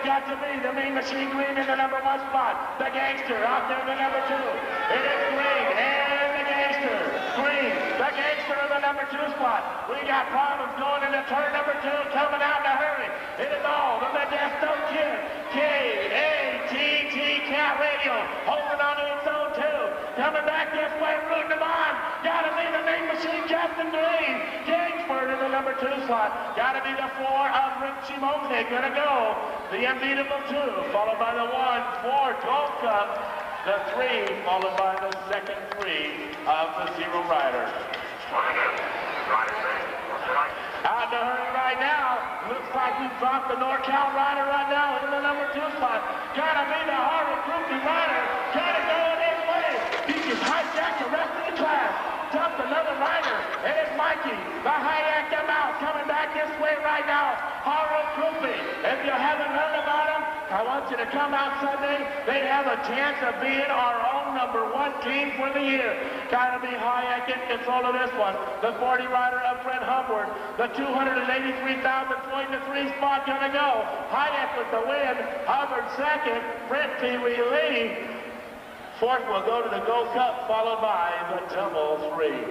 to be the Mean Machine Green in the number one spot. The Gangster out there in the number two. It is Green and the Gangster. Green, the Gangster in the number two spot. We got problems going into turn number two, coming out in a hurry. It is all the Modesto Kid. K-A-T-T Cat Radio, holding on to its own two. Coming back this way, rooting them on. Gotta be the Mean Machine Captain Green. Gainsford in number two slot. Gotta be the four of Rick Simone. Gonna go. The unbeatable two, followed by the one, four, Gold Cup. The three, followed by the second three of the Zero Rider. Out in a hurry right now. Looks like we've dropped the NorCal rider right now in the number two spot. Gotta be the Harvard Groupie rider. Gotta go this way. He can hijack the rest of the class. Dumped another rider. And it's Mikey. The them this way right now. Harvard Groupie. If you haven't heard about him, I want you to come out Sunday. They have a chance of being our own number one team for the year. Gotta be Hajek in control of this one. The 40 rider up Fred Hubbard. The 283,000 point to three spot gonna go. Hajek with the win. Hubbard second. Brent Pee Wee Lee. Fourth will go to the Gold Cup, followed by the Tumble Three.